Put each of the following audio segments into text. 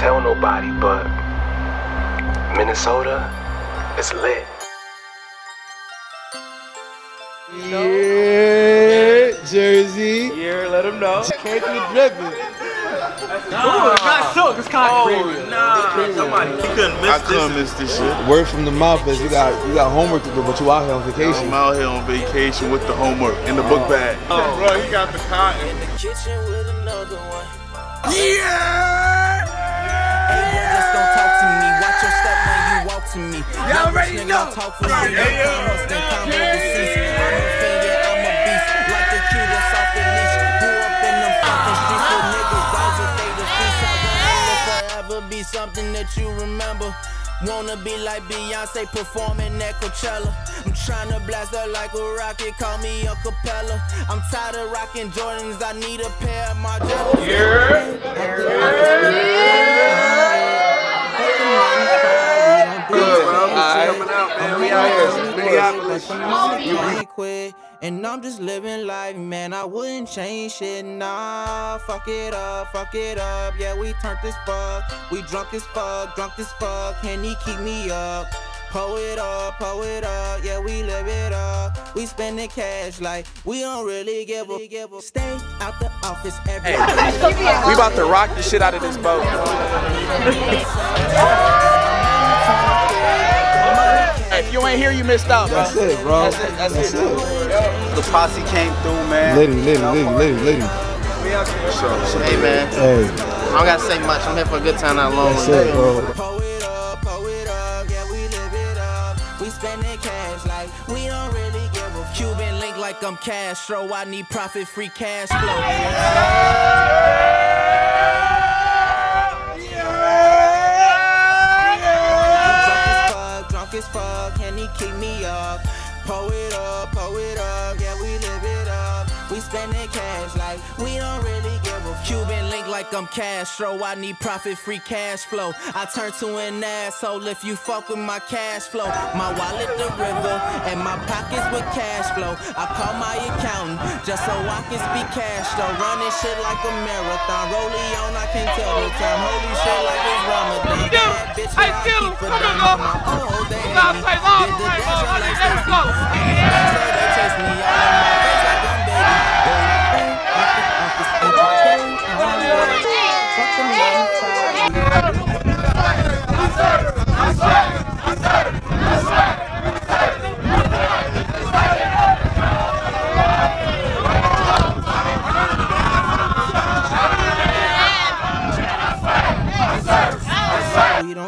nobody, but Minnesota is lit. Yeah, Jersey. Yeah, let him know. Came through dripping. Ooh, it's not silk, it's cotton. Oh, nah, somebody. You couldn't miss I this. couldn't miss this shit. Word from the mouth is you got you got homework to do, but you out here on vacation. I'm out here on vacation with the homework in the book oh. bag. Oh, bro, he got the cotton. in the kitchen with another one. Yeah! To me. Y'all already nigga know. don't talk for me. Hey, yo. Then come overseas. I'm a fiend, yeah, I'm a beast. Like the cutest off the leash. Grew up in them fucking streets with niggas. Those are they the feast. I wanna forever be something that you remember. Wanna be like Beyonce performing at Coachella. I'm tryna blast her like a rocket, call me a capella. I'm tired of rocking Jordans, I need a pair of Margiela. Coming out, man. We out here. Minneapolis. ain't quit. And I'm just living life, man. I wouldn't change shit, nah. Fuck it up, fuck it up. Yeah, we turned this fuck. We drunk as fuck, drunk as fuck. Can he keep me up? Pull it up, pull it up. Yeah, we live it up. We spending cash like we don't really give a give a. Stay out the office every day. We about to rock the shit out of this boat. Hey, you ain't here, you missed out, bro. That's it, bro. That's it, that's it. The posse came through, man. Lady, lady, lady, lady, lady. Hey, man. Hey, I don't gotta say much. I'm here for a good time, not a long that's one. it, bro. Pull it up, pull it up, yeah, we live it up. We spending cash like we don't really give a Cuban link like I'm Castro. I need profit free cash flow. Pull it up, pull it up, yeah, we live it up. We cash like we don't really give a fuck. Cuban link like I'm Castro. I need profit free cash flow. I turn to an asshole if you fuck with my cash flow. My wallet the river and my pockets with cash flow. I call my accountant just so I can speak cash flow. Running shit like a marathon. Rollie on, I can't tell the time. Holy shit own day. Stop, say long, Did the right, dash bro. like Let it Stacy. go.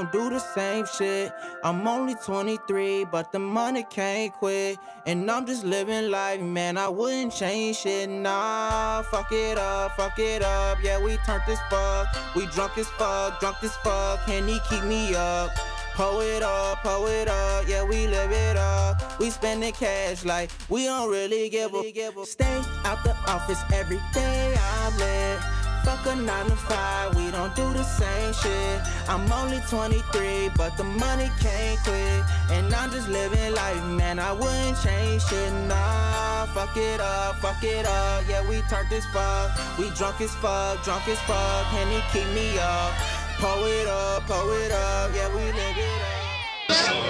Don't do the same shit. I'm only 23, but the money can't quit. And I'm just living life, man. I wouldn't change shit. Nah, fuck it up, fuck it up. Yeah, we turned this fuck. We drunk as fuck, drunk as fuck. Can he keep me up? Pull it up, pull it up, yeah, we live it up. We spending cash like we don't really give a give a. Stay out the office every day, I'm lit. Fuck a nine to five, we don't do the same shit. I'm only 23, but the money can't quit. And I'm just living life, man. I wouldn't change shit, nah. Fuck it up, fuck it up, yeah, we turned this fuck. We drunk as fuck, drunk as fuck, can he keep me up? Pull it up, pull it up, yeah, we live it up.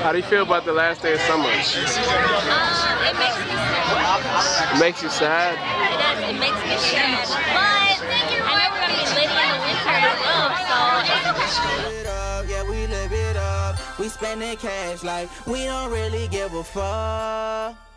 How do you feel about the last day of summer? Uh, it makes me sad. It makes you sad? It does. It makes me sad. But I know we're gonna be living in the winter as well, so it's okay. Pull it up, yeah, we live it up. We spending cash like we don't really give a fuck.